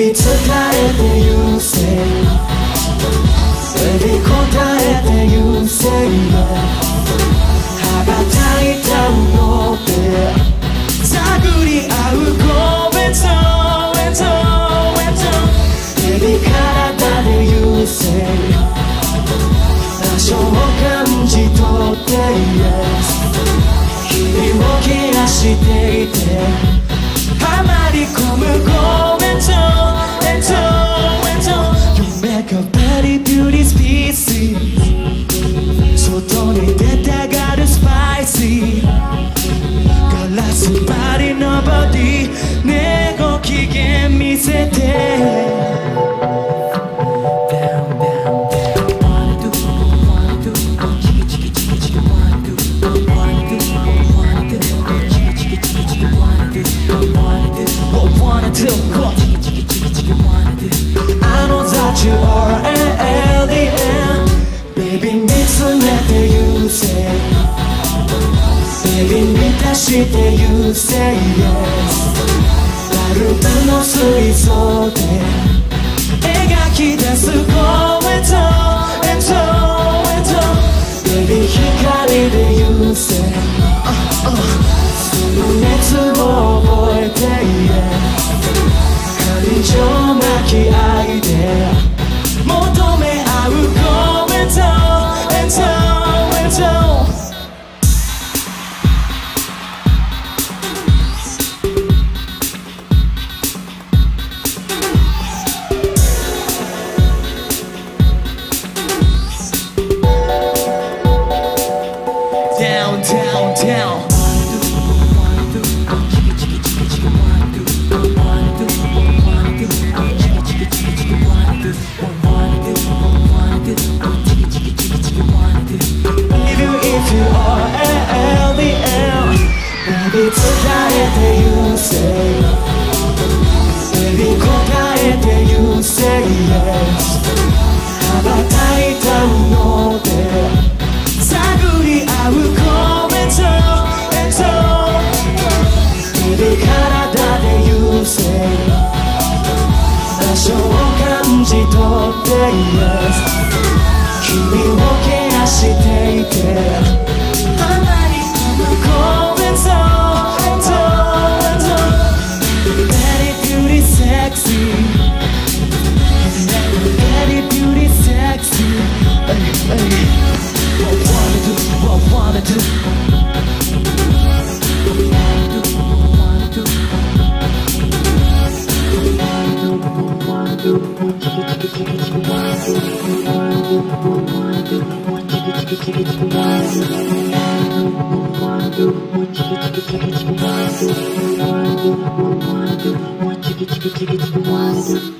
Baby 疲れてゆせ Baby 答えて優勢羽ばたいたので探り合う Go it's 体で優勢場所を感じ取って Yes 君も切らしていてはまり込む Go して優バルブの水槽で描き出す声とエトエトベビ光で揺勢その熱を覚えて感情巻き上げ downtown. What you get, you get, you get, you.